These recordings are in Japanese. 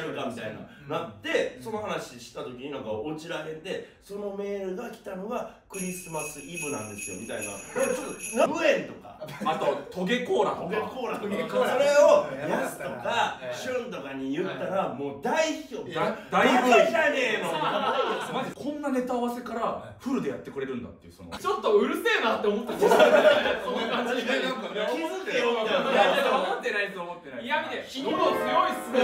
やるかみたいな、なってその話した時になんか落ちらへんでそのメールが来たのがクリスマスイブなんですよみたいな。ちょっと無縁とか。あとトゲコーラとトゲかコーラとか。トゲコーラそれをやばかヤスとかええシュンとかに言ったらもう大評い価や大ブーイバカじゃねえの。マジこんなネタ合わせからフルでやってくれるんだっていうその。ちょっとうるせえなって思った。その感じで気づけよ。みた。いいな思ってないです思ってない嫌味で強いっすね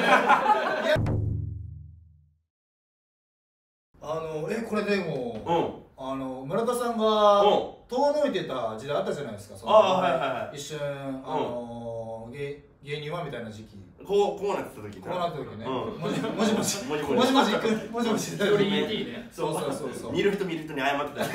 これでもうん。あの村田さんがうん。遠のいてた時代あったじゃないですかそのああはいはいはい。一瞬あの芸芸人はみたいな時期。こうこうなってた時こうなった時ね。うん。もじもじもじもじ。もじもじ。もじもじ もそうそうそうそう。見る人見る人に謝ってた。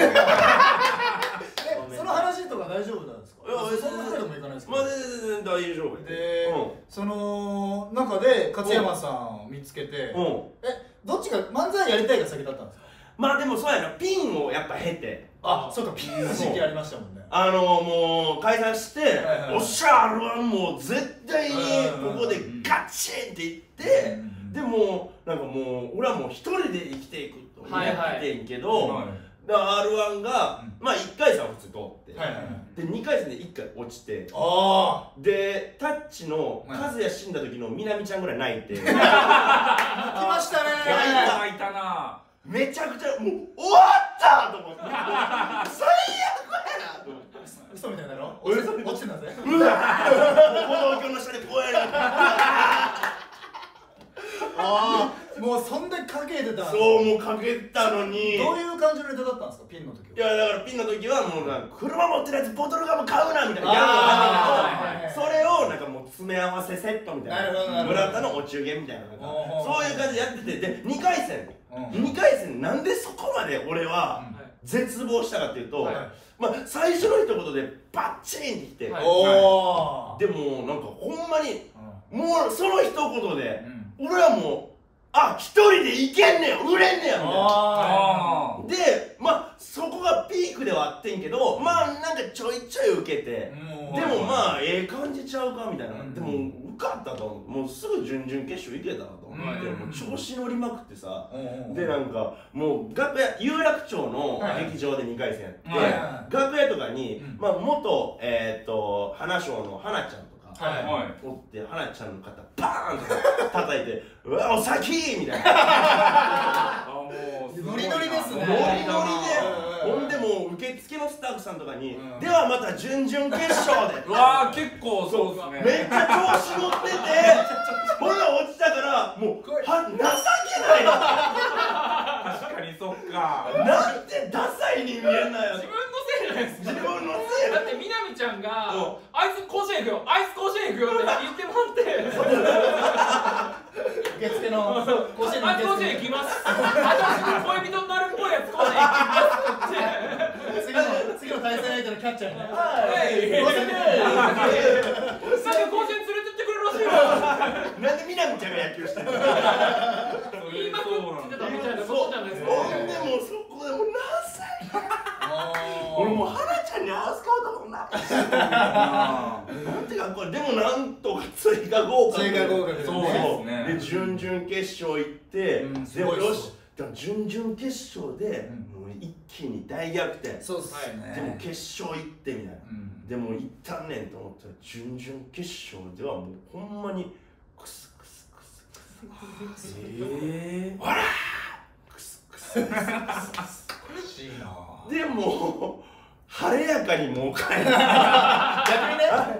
えその話とか大丈夫なんですか？いやそんなことでもいかないですけど。まあ全然大丈夫やで。うその中で勝山さんを見つけてん。うん。えどっちが漫才やりたいが先だったんですか？まあでもそうやなピンをやっぱ経て。あそうかピンの時期ありましたもんね。あのもう解散して、はいはいおっしゃ R1 もう絶対にうんここでガチンっていって、うんでもなんかもう俺はもう一人で生きていくと思はいはいってんけど、はいだから R1 が、うん。まあ1回戦は普通通って、はいはいはい。で2回戦で1回落ちて。あでタッチのはい。和也死んだ時のみなみちゃんぐらい泣いて。あ来ましたねめちゃくちゃもう終わったと思って。最悪やな嘘みたいだろ嘘落ち落ちてんだぜ。うわ。歩道橋の下でこうやるああもうそんだけかけてたそうもうかけたのに。どういう感じのネタだったんですか？ピンの時いは。やだからピンの時はもうなんか車持ってるやつボトルガム買うなみたいな。ギャグあー。があったけどそれをなんかもう詰め合わせセットみたいな。村田のお中元みたいな。そういう感じでやってて。で2回戦。うん2回戦なんでそこまで俺は絶望したかっていうと、はい。まあ最初の一言でバッチーンってきて、はい。おおでもなんかほんまにうもうその一言でん。俺はもうあ一人でいけんねや売れんねやみたいな。でまあそこがピークではあってんけどまあなんかちょいちょい受けて、あでもまあええ感じちゃうかみたいな、うん。でも受かったと。思うもうすぐ準々決勝いけたなと思って、うん。もう調子乗りまくってさ、うんでなんかもう楽屋有楽町のはい。劇場で2回戦やって、はい。楽屋とかに、うん。まあ元えっ、と花賞の花ちゃんはい。はいおって花ちゃんの肩バーンとか叩いて「うわお先!」みたいな。あもうノリノリですね。ノリノリで。うんほんでもう受付のスタッフさんとかにうん「ではまた準々決勝で」うわー結構そうですね。めっちゃ調子乗っててほら落ちたからもうは情けないの。確かにそっか。なんてダサい人間なんや自分のせいじゃないです自か分のせい。だってみなみちゃんがうん「あいつ甲子園行くよ。あいつ甲子園行くよ」って言ってもらって。受付の甲子園のあいつ甲子園行きます。私の恋人になるっぽいやつ甲子園行きますって。次の次の対戦相手のキャッチャーに。ねはい。甲子園甲子園連れてってくれるらしいよなんでみなみちゃんが野球してるの言いまくってたみたいなことじゃないですか。ほんでもうそこでもう何歳俺もう花ちゃんに会わすこともななんてかこれでもなんとか追加合格。追加合格でそう。ですねで準々決勝行って、うん。すでもよしでも準々決勝で、うんもう一気に大逆転。そうっすね。でも決勝行ってみたいな、うん。でも行ったんねんと思ったら準々決勝ではもうほんまにクスクスクスクスえほらクスクスクスクス欲しいなでも晴れやかにもう帰る。逆にね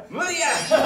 無理や。一人じゃ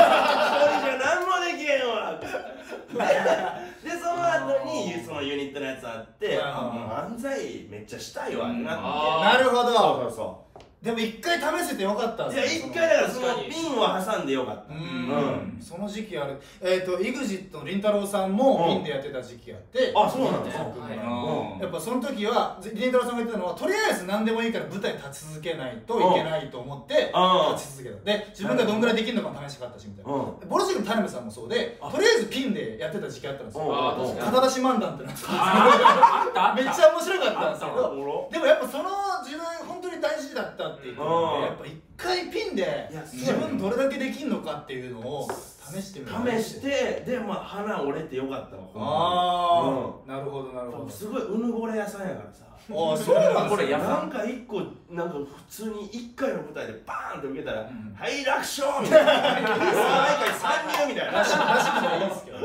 何もできへんわ。ででその後にそのユニットのやつあってうんあ漫才めっちゃしたいわってなって。あなるほど。そうそうそでも一回試せてよかったいや一回だからそのピンを挟んでよかった。ううん。んその時期ある。えっと EXIT のりんたろーさんもうん。ピンでやってた時期あって。あそうなんだ。はい。ーやっぱその時はりんたろーさんが言ってたのはとりあえず何でもいいから舞台に立ち続けないといけないと思ってうん。立ち続けた。で自分がどんぐらいできるのかも試したかった。しみたいなうん。ボルシェクのタネムさんもそうであ。とりあえずピンでやってた時期あったんですよ。肩出し漫談ってなってたんですあったあった。めっちゃ面白かったんですけおどでもやっぱその時代本当に大事だったっって言ってたんうん。でやっぱ一回ピンでいや自分どれだけできんのかっていうのを試してみる試してでまあ鼻折れてよかったわああ、なるほどなるほど。すごいうぬぼれ屋さんやからさ。ああそうなんこれやなんか一個なんか普通に一回の舞台でバーンって受けたら「ん。はい楽勝!」みたいな「毎回参入!」みたいならしいらしくないいですけど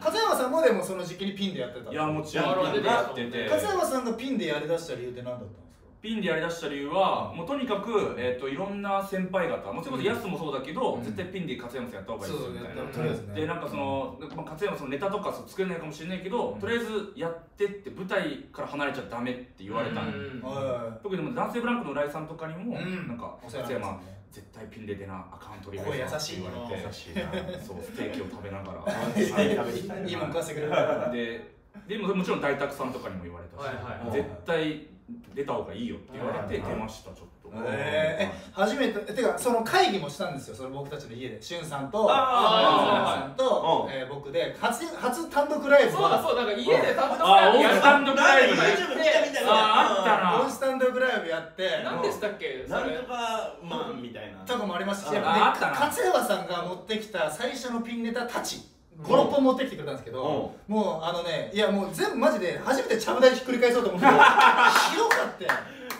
勝山さんもでもその時期にピンでやってたいやもちろんやピンでやってて。勝山さんがピンでやりだした理由って何だったんですか？ピンでやりだした理由はもうとにかく、えー、といろんな先輩方もうそれこそヤスもそうだけど、うん。絶対ピンで勝山さんやった方がいいですよみたいな。とりあえずね。でなんかその、まあ、勝山さんのネタとかそう作れないかもしれないけど、とりあえずやってって舞台から離れちゃダメって言われた、うん。は特にでも男性ブランコの浦井さんとかにも、うん。なんか勝山絶対ピンで出なあかんとりあえ声優しいって言われて優しいなそうステーキを食べながら。食べてきたいいもん食わせてくれる。ででももちろん大沢さんとかにも言われたし、はいはい。絶対出た方がいいよって言われてはい出ましたちょっと、えー、え初めてえてかその会議もしたんですよその僕たちの家で。しゅんさんとあさんと、うんえー僕で初初単独ライブそうだそうだなんか家で単独あライブやるスタンドライブね YouTube 見た見た見たああったな。オンスタンドライブやって何でしたっけそれ？なんとかマンみたいな。とかもありましたしあやっぱ勝山さんが持ってきた最初のピンネタたち56本持ってきてくれたんですけど、もうあのねいやもう全部マジで初めてちゃぶ台ひっくり返そうと思ってひどかって。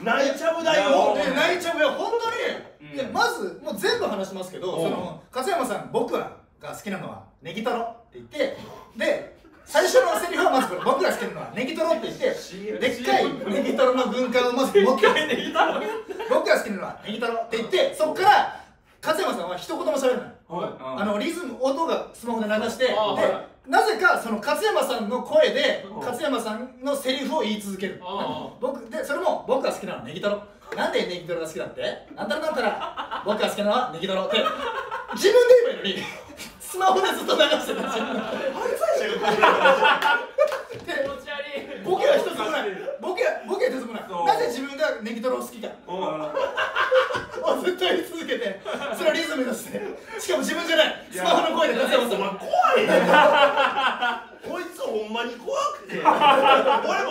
泣いちゃうだよもうね泣いちゃういや本当に、うん。いやまずもう全部話しますけど、うん。その勝山さん僕はが好きなのはネギトロって言ってで最初のセリフはまずこれ僕が好きなのはネギトロって言ってでっかいネギトロの軍艦をまず持って僕が好きなのはネギトロって言ってそっから勝山さんは一言も喋らない。うんあのリズム音がスマホで流してでなぜかその勝山さんの声でうん。勝山さんのセリフを言い続ける。あ僕でそれも僕が好きなのはネギトロ。なんでネギトロが好きだって？なんたらなんたら僕が好きなのはネギトロって。自分で言えばいいのに。スマホでずっと流してた自分。がで気持ち悪いボケは一つもない。ボケはボケは一つもない。なぜ自分がネギトロを好きか。をずっと言い続けてそれをリズムとして。しかも自分じゃない。スマホの声で勝山さんお前怖い。ねこいつほんまに怖くて。俺も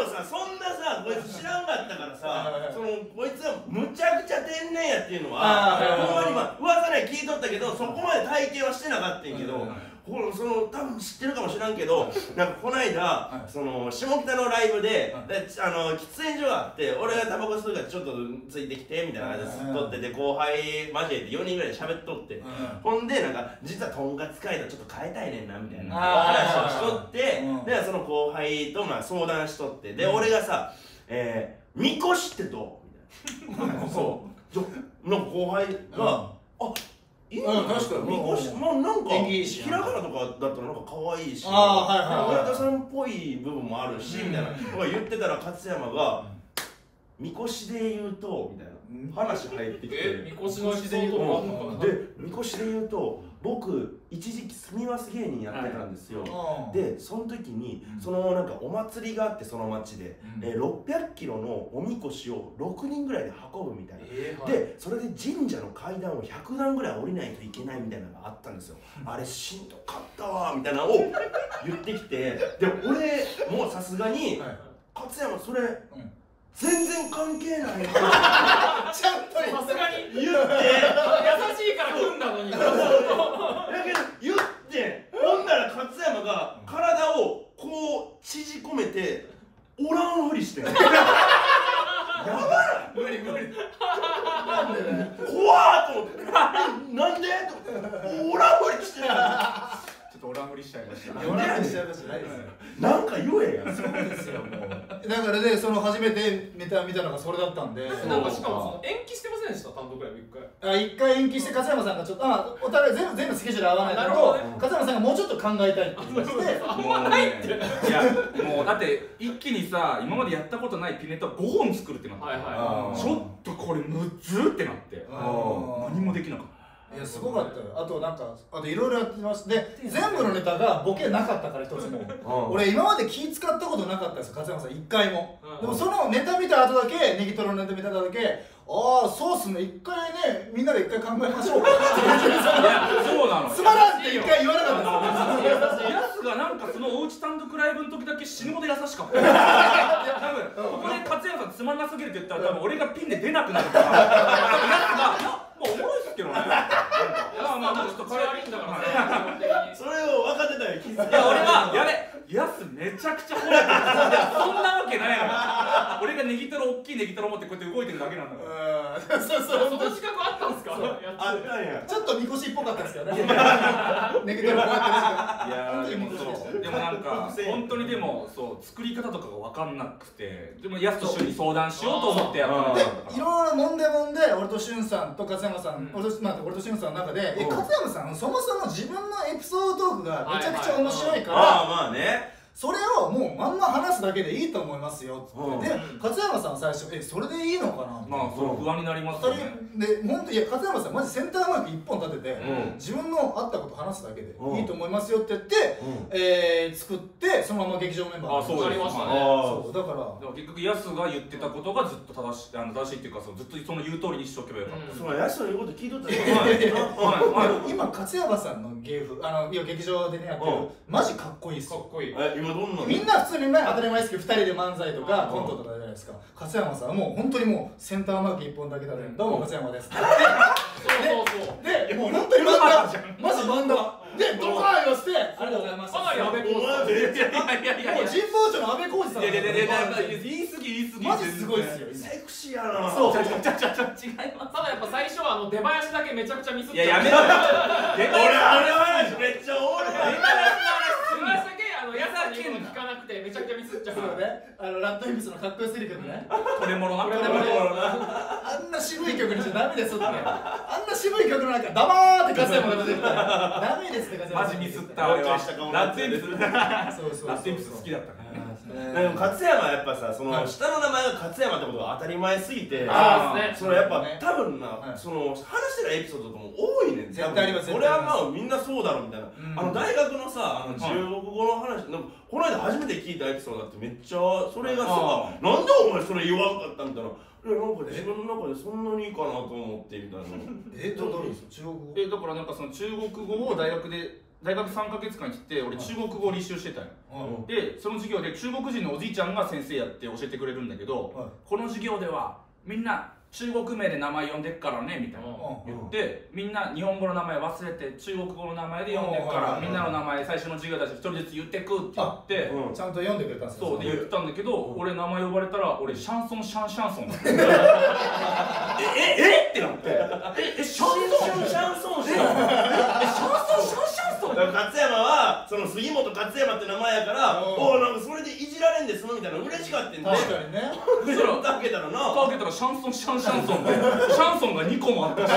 さそんなさこいつ知らんかったからさそのこいつはむちゃくちゃ天然やっていうのはほんまにまあ噂で聞いとったけどそこまで体験はしてなかったんやけどうんこのその多分知ってるかもしらんけどなんかこの間い。その下北のライブでうんであの喫煙所があって俺がタバコ吸うからちょっとついてきてみたいな感じで吸っとってで後輩交えて4人ぐらいで喋っとって。ほんでなんか実はとんかつ街道ちょっと変えたいねんなみたいな話をしとってうん。でその後輩とまあ相談しとってで俺がさ「えー、みこしってどう?」みたいな。そう。なんか後輩が「あいいん。じいうん確かにみこしまあなんか縁起いいしひらがなとかだったらなんか可愛いしあーはいはいはい。村田さんっぽい部分もあるしみたいな。とか言ってたら勝山が「みこしで言うと」みたいな話入ってきて。みこしで言うと僕一時期住みます芸人やってたんですよ、でその時にうん。そのなんかお祭りがあってその町で、うん。えー600キロのおみこしを6人ぐらいで運ぶみたいな、えーはい。でそれで神社の階段を100段ぐらい降りないといけないみたいなのがあったんですよ。あれしんどかったわみたいなのを 言ってきて。で俺もさすがにはい。勝山それうん全然関係ない。ってちゃんとさすがに優言って。しいから組んだのに。だけど言ってほんなら勝山が体をこう縮こめておらんふりして。んやば無理無理。い怖っと思って。えなんで？と思って。おらんふりしてっとオランフリしちゃいました。夜中にしちゃいましたないですよ。なんか言えや。そうですよもう。だからでその初めてネタ見たのがそれだったんで。なんかしかもその延期してませんでした？単独ライブ一回。あ一回延期して勝山さんがちょっとあお互い全部全部スケジュール合わないなるとほどね。勝山さんがもうちょっと考えたいって言いましてあんまないっていやもうだって一気にさ今までやったことないピネット5本作るってなって、はいはい。ちょっとこれむずってなって。うん何もできなかっいやすごかったよ。あとなんかあといろいろやってましたで全部のネタがボケなかったから一つも。俺今まで気使ったことなかったんですよ勝山さん。一回も。うん。でもそのネタ見た後だけネギトロのネタ見た後だけああそうっすね。一回ねみんなで一回考えましょう。かって言ってたいやそうなの。つまらんって一回言わなかったんです。よやつがなんかそのおうち単独ライブの時だけ死ぬほど優しかった。多分ここで勝山さんつまんなすぎるって言ったら多分俺がピンで出なくなるか。らやつが「けどね」まあまあまあちょっと口悪いんだからね基本的にそれを分かってたよ気づいいや俺はやべやすめちゃくちゃ褒めてるそんなわけないのよ俺がネギトロ大きいネギトロ持ってこうやって動いてるだけなんだからうんそうそうその資格あったんですかやあったんやちょっとみこしっぽかったですけどねネギトロこうやっていやーでもそうでもなんか本当にでもそう作り方とかが分かんなくてでもやすと一緒に相談しようと思ってやったのでいろいろもんでもんで俺としゅんさんと勝山さん、うん。俺とまあ俺としゅんさんの中で、えうん勝山さんそもそも自分のエピソードトークがめちゃくちゃ面白いから、ああまあねそれをもうまんま話すだけでいいと思いますよ。っつって、うん。で勝山さん最初えそれでいいのかなまあそう不安になりますよね。で本当いや勝山さんマジセンターマーク一本立てて、うん。自分のあったこと話すだけでうん。いいと思いますよって言って、うん。えー作ってそのまま劇場メンバーあそうりましたねあそうだから。結局ヤスが言ってたことがずっと正しいあの正しいっていうかそうずっとその言う通りにしとけばよかった、そうやすの言うこと聞いとったよ。はい。はい。今勝山さんの芸風あのいや劇場でねやってるうん。マジかっこいいっすよ。かっこいい。え今どんなのみんな普通にね当たり前ですけど2人で漫才とかうんコントとかじゃないですか。勝山さんはもう本当にもうセンターマーク一本だけだねどうも勝山です。そうそうそう。でもう本当に漫画マジ漫画。でドカーン言わせてありがとうございます。かなり安倍お前めっちゃいやいやいやいやもう神保町の安倍浩二さんいやいやいやいや言い過ぎ言い過ぎ。マジすごいっすよ今。セクシーやな。そうちゃちゃちゃちゃ違いますただやっぱ最初はあの出囃子だけめちゃくちゃミスっちゃう。いややめろ 出俺あれ話めっちゃおもろい出囃子だけ。あのやさんに言うの聞かなくてめちゃくちゃミスっちゃう。そうね。あのラッドインプスのかっこよすぎる曲ね。トレモロな。トレモロあんな渋い曲にしちゃダメですって。あんな渋い曲の中黙ーって勝山が出てきたらダメですって勝山マジミスった俺は。ラッツインプスラそうそうそうッツインプス好きだったから。ねでも勝山はやっぱさそのはい。下の名前が勝山ってことが当たり前すぎてあーですね。そのやっぱね多分なはいその話してるエピソードとかも多いねん絶対あります俺はまあみんなそうだろうみたいな。うん。あの大学のさあの中国語の話なんかこの間初めて聞いたエピソードだってめっちゃそれがさあなんでお前それ言わんかったみたいないやなんか自分の中でそんなにいいかなと思ってみたいな。え？どどうです中国語？えだからなんかその中国語を大学で大学3か月間行って俺中国語を履修してたよ。うんでその授業で中国人のおじいちゃんが先生やって教えてくれるんだけど、はい。この授業ではみんな中国名で名前呼んでっからねみたいな、うん。言ってみんな日本語の名前忘れて中国語の名前で呼んでっから、うん。みんなの名前最初の授業だし一人ずつ言ってくって言って、うん。ちゃんと読んでくれたんですよそうで言ってたんだけど、俺名前呼ばれたら俺シャンソンシャンシャンソン えええってなって。ええシャンソンシャンソンシャンソン。シャンシャンソン。だから勝山はその杉本勝山って名前やからうん。おおなんかそれでいじられんですのみたいな嬉しかったんで。確かにね。で蓋開けたらな。蓋開けたらシャンソンシャンシャンソンで。シャンソンが2個もあったし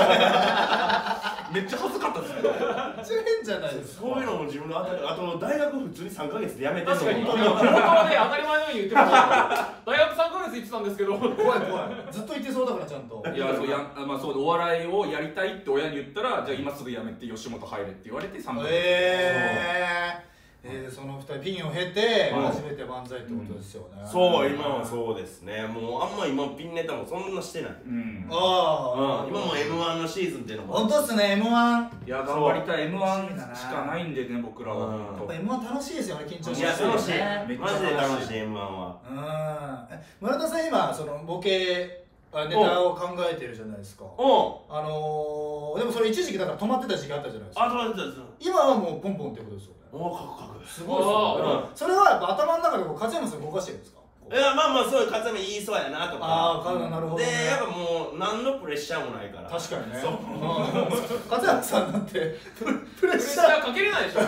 めっちゃ恥ずかったですねめっちゃ変じゃないですかそういうのも自分のあたあと大学普通に3ヶ月で辞めてんの確かに。も本当はね当たり前のように言ってました。大学3ヶ月行ってたんですけど。怖い怖い。ずっと言ってそうだからちゃんと。いやそうやあまあそうお笑いをやりたいって親に言ったらじゃあ今すぐ辞めて吉本入れって言われて3ヶ月。えーえー、その二人ピンを経てうん初めて漫才ってことですよね、そう今はそうですね。もうあんま今ピンネタもそんなしてない。うん。ああ、今も m 1のシーズンっていうのも。本当っすね m 1いや頑張りたい。m 楽しみだ1なしかないんでね僕らはうん。やっぱ m 1楽しいですよね緊張しいやますよ楽しい。マジで楽しい m 1は。うん。え村田さん今そのボケあネタを考えてるじゃないですか。おあのー、でもそれ一時期だから止まってた時期あったじゃないですか。あと待って待って今はもうポンポンってことですよねおおかくかくすごいですよね。あそれはやっぱ頭の中でこう勝山さん動かしてるんですか？いやまあまあそういう勝山言いそうやなとか。ああなるほど、ね、でやっぱもう何のプレッシャーもないから。確かにね。そう。う ん勝山さんなんてプレプレッシャー。シャーかけれないでしょ。か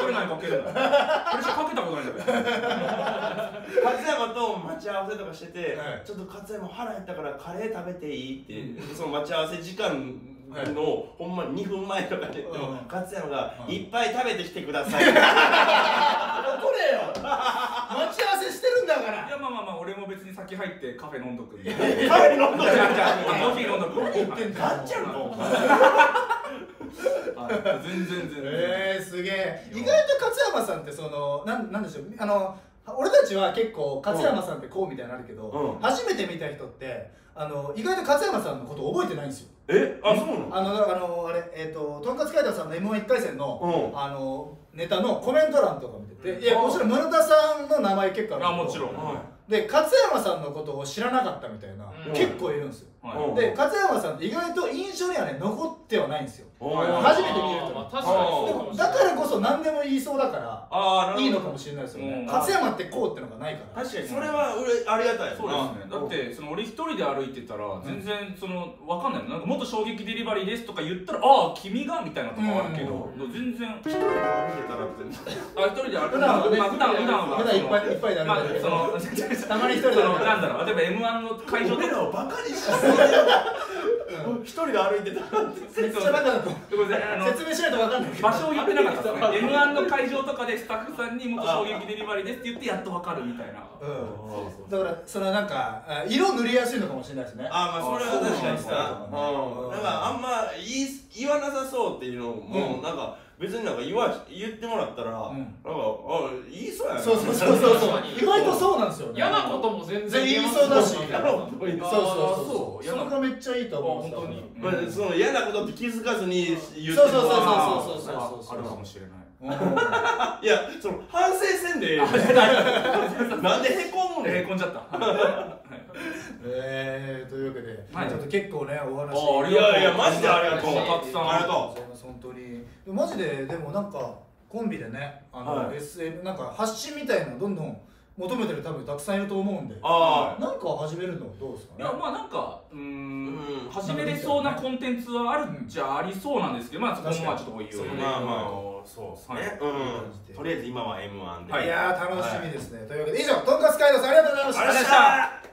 けれないかけれないプレッシャーかけたことないんだから。勝山と待ち合わせとかしてて、はい。ちょっと勝山腹減ったからカレー食べていいって、その待ち合わせ時間の、ほんま2分前とかで言っても、うん勝山が、うん。いっぱい食べてきてください。これよ。待ち合わせしてるんだから。いやまあまあまあ俺も別に先入ってカフェ飲んどくんで。カフェ飲んどくじゃあじゃあコーヒー飲んどく言ってんだガッチャンのはい。全然全然。えー、すげえ。意外と勝山さんってそのなんなんでしょうあの俺たちは結構勝山さんってこうみたいなのあるけど、うん。初めて見た人ってあの意外と勝山さんのこと覚えてないんですよ。え？あそうなの？あのあのあれえっ、ととんかつカイダーさんの m 1 1回戦の、うん。あのネタのコメント欄とか見てていやもちろん村田さんの名前結構あるあもちろん。で勝山さんのことを知らなかったみたいな、うん。結構いるんですよ、はい。で勝山さんって意外と印象にはね残ってはないんですよ。初めて見ると。まあ確かにだからこそ何でも言いそうだからああなるほど。いいのかもしれないですよね。うん。勝山ってこうってのがないから。確かにそれはうれありがたいよそうなですね。だってその俺一人で歩いてたら全然そのわかんないのなんかもっと衝撃デリバリーですとか言ったらああ君がみたいなとかあるけど全然一人で歩いてたらってあ一人で歩普段はねまあ普段普段は普段いっぱいいっぱいで歩いまあその たまに一人で なんだろう。例えば M1 の会場と俺からをバカにしす一人で歩いてたらって。めっちゃバカだとごめんなさいあの説明しないと分かんない場所を言ってなかったですね。M1 の会場とかでスタッフさんにもっと衝撃デリバリーですって言ってやっとわかるみたいな。うん。だからそのなんかあ色塗りやすいのかもしれないですね。あまあそれは確かにそうなん。なんかあんま言い言わなさそうっていうのもうん。なんか別になんか言わ言ってもらったらなんかんあ言いそうやな。そうそうそうそう。そう意外とそうなんですよね。嫌なことも全然言いそうだし言えやます。ろうと思いそうそうそう。そう。それがめっちゃいいと思うあ本当に。まあその嫌なことって気づかずに言ってるそうそうそうそうそうそうそうあるかもしれない。うんいやその反省せんでええ。よなんでへこむねん？へこんじゃった。えーというわけで、はい。ちょっと結構ねお話あありいやいやマジでありがとう。たくさん。ありがとう本当に。でマジででもなんかコンビでねあの、はい。SN なんか発信みたいなのどんどん求めてる多分たくさんいると思うんで。あなんか始めるのどうですかね？いやまあなんかうーんうん。始めれそうなコンテンツはあるっちゃありそうなんですけどまあそこもまあちょっとおいおいまあまあ。そうですはい。ねうん。とりあえず今は M1 で。いやー楽しみですね、というわけで以上とんかつ街道さんありがとうございました。ありがとうございました